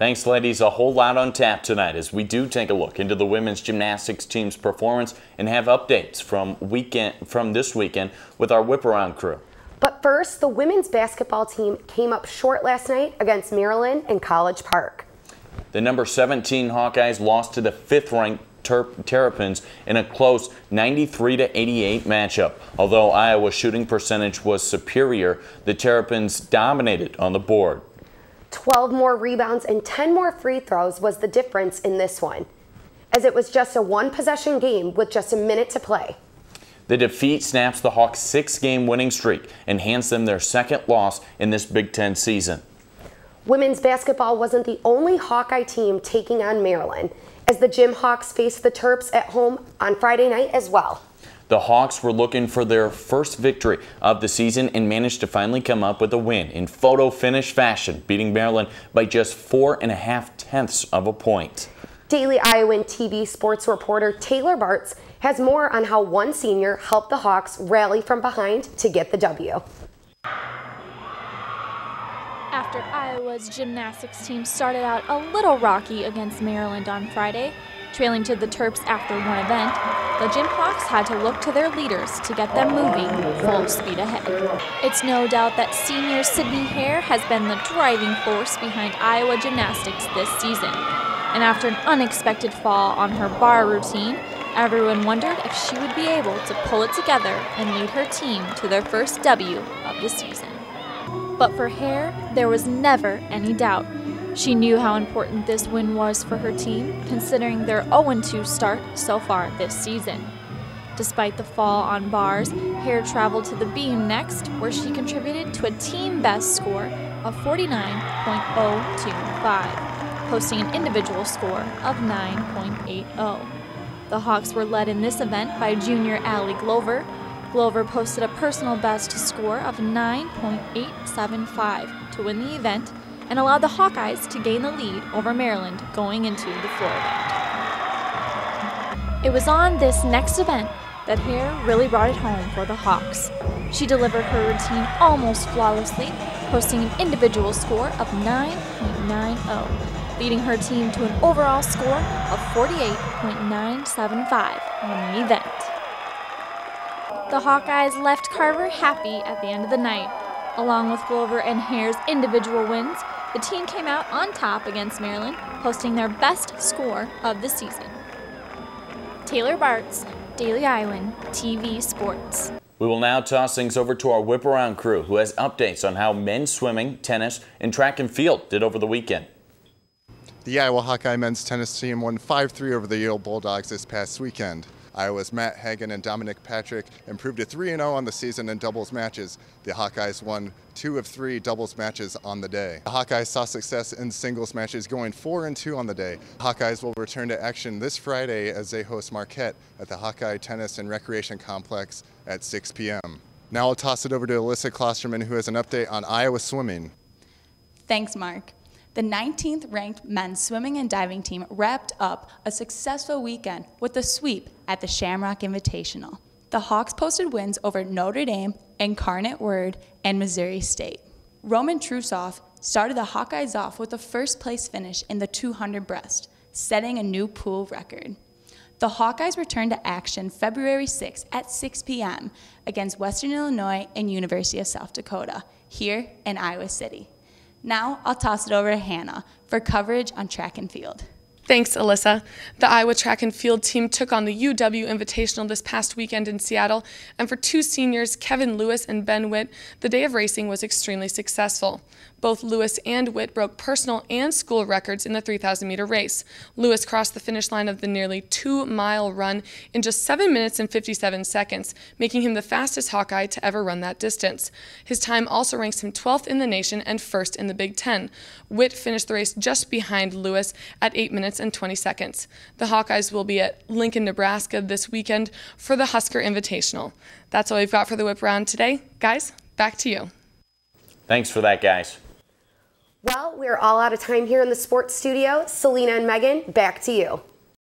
Thanks, ladies. A whole lot on tap tonight as we do take a look into the women's gymnastics team's performance and have updates from weekend from this weekend with our whip around crew. But first, the women's basketball team came up short last night against Maryland in College Park. The number 17 Hawkeyes lost to the fifth-ranked Terrapins in a close 93 to 88 matchup. Although Iowa's shooting percentage was superior, the Terrapins dominated on the board. 12 more rebounds and 10 more free throws was the difference in this one, as it was just a one possession game with just a minute to play. The defeat snaps the Hawks' six game winning streak and hands them their second loss in this Big Ten season. Women's basketball wasn't the only Hawkeye team taking on Maryland, as the Gym Hawks faced the Terps at home on Friday night as well. The Hawks were looking for their first victory of the season and managed to finally come up with a win in photo finish fashion, beating Maryland by just four and a half tenths of a point. Daily Iowan TV sports reporter Taylor Bartz has more on how one senior helped the Hawks rally from behind to get the W. After Iowa's gymnastics team started out a little rocky against Maryland on Friday, Trailing to the Terps after one event, the Gym Hawks had to look to their leaders to get them moving full speed ahead. It's no doubt that senior Sydney Hare has been the driving force behind Iowa gymnastics this season. And after an unexpected fall on her bar routine, everyone wondered if she would be able to pull it together and lead her team to their first W of the season. But for Hare, there was never any doubt. She knew how important this win was for her team, considering their 0-2 start so far this season. Despite the fall on bars, Hare traveled to the beam next, where she contributed to a team best score of 49.025, posting an individual score of 9.80. The Hawks were led in this event by junior Allie Glover. Glover posted a personal best score of 9.875 to win the event and allowed the Hawkeyes to gain the lead over Maryland going into the event. It was on this next event that Hare really brought it home for the Hawks. She delivered her routine almost flawlessly, posting an individual score of 9.90, leading her team to an overall score of 48.975 on the event. The Hawkeyes left Carver happy at the end of the night. Along with Glover and Hare's individual wins, the team came out on top against Maryland, posting their best score of the season. Taylor Bartz, Daily Iowan, TV Sports. We will now toss things over to our whip around crew who has updates on how men's swimming, tennis, and track and field did over the weekend. The Iowa Hawkeye men's tennis team won 5-3 over the Yale Bulldogs this past weekend. Iowa's Matt Hagan and Dominic Patrick improved to 3 0 on the season in doubles matches. The Hawkeyes won two of three doubles matches on the day. The Hawkeyes saw success in singles matches, going 4 and 2 on the day. Hawkeyes will return to action this Friday as they host Marquette at the Hawkeye Tennis and Recreation Complex at 6 p.m. Now I'll toss it over to Alyssa Klosterman, who has an update on Iowa swimming. Thanks, Mark. The 19th ranked men's swimming and diving team wrapped up a successful weekend with a sweep at the Shamrock Invitational. The Hawks posted wins over Notre Dame, Incarnate Word, and Missouri State. Roman Trusov started the Hawkeyes off with a first place finish in the 200 breast, setting a new pool record. The Hawkeyes return to action February 6 at 6 p.m. against Western Illinois and University of South Dakota, here in Iowa City. Now I'll toss it over to Hannah for coverage on track and field. Thanks, Alyssa. The Iowa track and field team took on the UW Invitational this past weekend in Seattle, and for two seniors, Kevin Lewis and Ben Witt, the day of racing was extremely successful. Both Lewis and Witt broke personal and school records in the 3,000 meter race. Lewis crossed the finish line of the nearly two mile run in just 7 minutes and 57 seconds, making him the fastest Hawkeye to ever run that distance. His time also ranks him 12th in the nation and first in the Big Ten. Witt finished the race just behind Lewis at 8 minutes and 20 seconds. The Hawkeyes will be at Lincoln, Nebraska this weekend for the Husker Invitational. That's all we've got for the whip round today. Guys, back to you. Thanks for that, guys. Well, we're all out of time here in the sports studio. Selena and Megan, back to you.